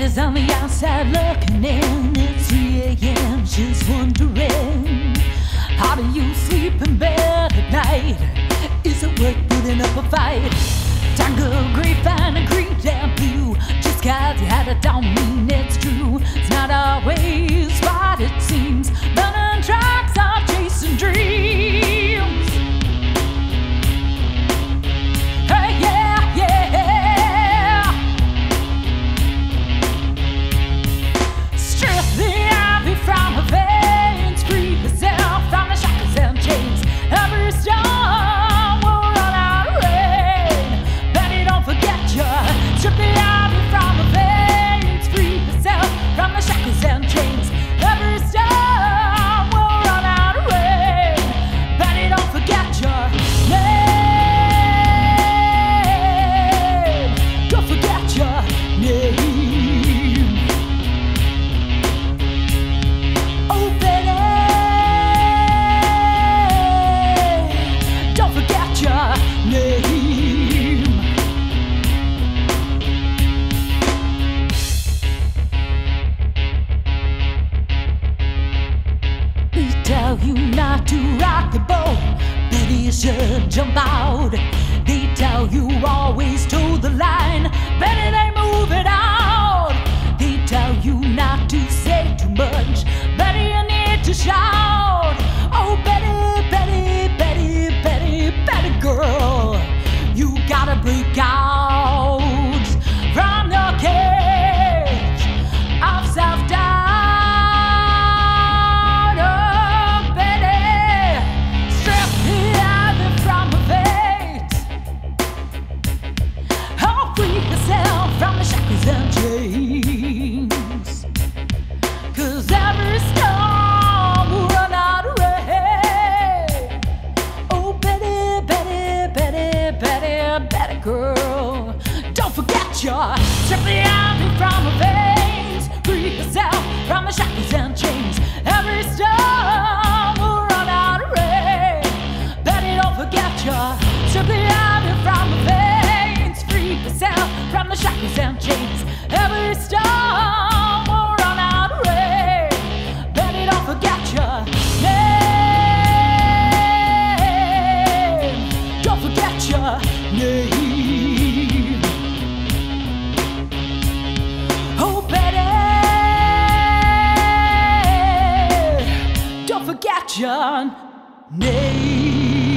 Is on the outside looking in. It's 3 a.m. just wondering, how do you sleep in bed at night? Is it worth you not to rock the boat. but you should jump out. They tell you always toe the line. Better they move it out. They tell you not to say too much. Better you need to shout. girl. Don't forget your trip the from a bed. your name. Don't forget your name. Oh, Betty, don't forget your name.